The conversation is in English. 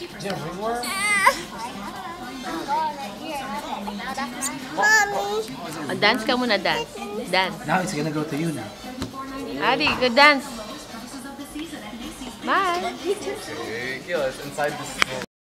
Yeah, ringworm? Mommy. Oh, dance ka muna, dance. Dance. Now it's gonna go to you now. Adi, good dance. Bye. Hey, kill, inside this.